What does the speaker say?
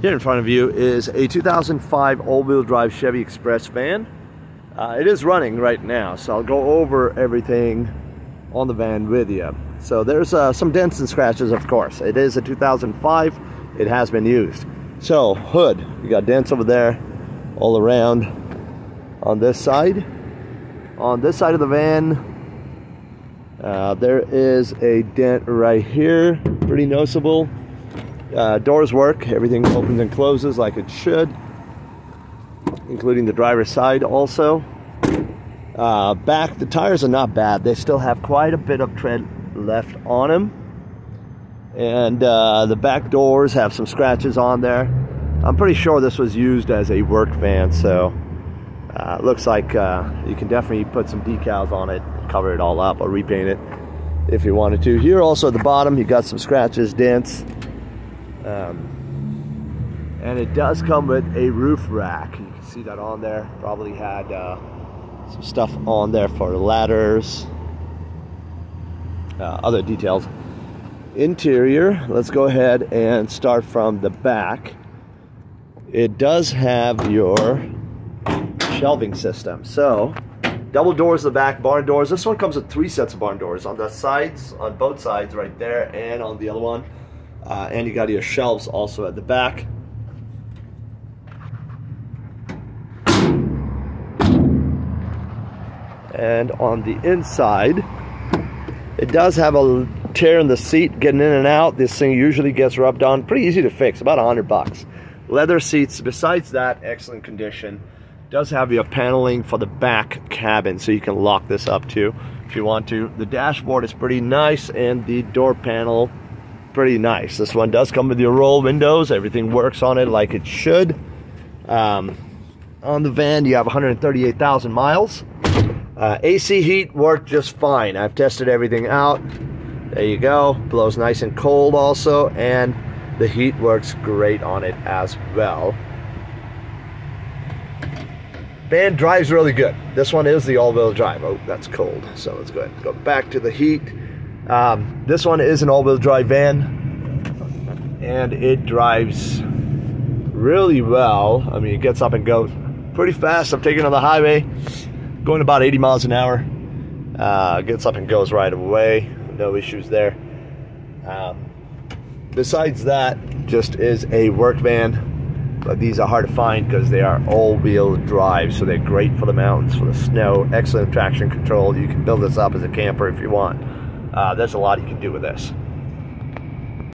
Here in front of you is a 2005 all-wheel drive Chevy Express van. Uh, it is running right now, so I'll go over everything on the van with you. So there's uh, some dents and scratches, of course. It is a 2005. It has been used. So hood, you got dents over there, all around. On this side, on this side of the van, uh, there is a dent right here, pretty noticeable. Uh, doors work, everything opens and closes like it should, including the driver's side also. Uh, back, the tires are not bad. They still have quite a bit of tread left on them. And uh, the back doors have some scratches on there. I'm pretty sure this was used as a work van, so uh, looks like uh, you can definitely put some decals on it, cover it all up, or repaint it if you wanted to. Here also at the bottom, you got some scratches, dents. Um, and it does come with a roof rack. You can see that on there. Probably had uh, some stuff on there for ladders, uh, other details. Interior, let's go ahead and start from the back. It does have your shelving system. So, double doors the back, barn doors. This one comes with three sets of barn doors on the sides, on both sides right there, and on the other one. Uh, and you got your shelves also at the back. And on the inside, it does have a tear in the seat getting in and out. This thing usually gets rubbed on. Pretty easy to fix, about a hundred bucks. Leather seats, besides that, excellent condition. Does have your paneling for the back cabin, so you can lock this up too if you want to. The dashboard is pretty nice, and the door panel pretty nice. This one does come with your roll windows. Everything works on it like it should. Um, on the van, you have 138,000 miles. Uh, AC heat worked just fine. I've tested everything out. There you go. Blows nice and cold also. And the heat works great on it as well. Van drives really good. This one is the all-wheel drive. Oh, that's cold. So let's go ahead and go back to the heat. Um, this one is an all-wheel drive van and it drives really well. I mean, it gets up and goes pretty fast. I'm taking on the highway, going about 80 miles an hour. Uh, gets up and goes right away. No issues there. Um, besides that, just is a work van. But these are hard to find because they are all-wheel drive, so they're great for the mountains, for the snow. Excellent traction control. You can build this up as a camper if you want. Uh, there's a lot you can do with this.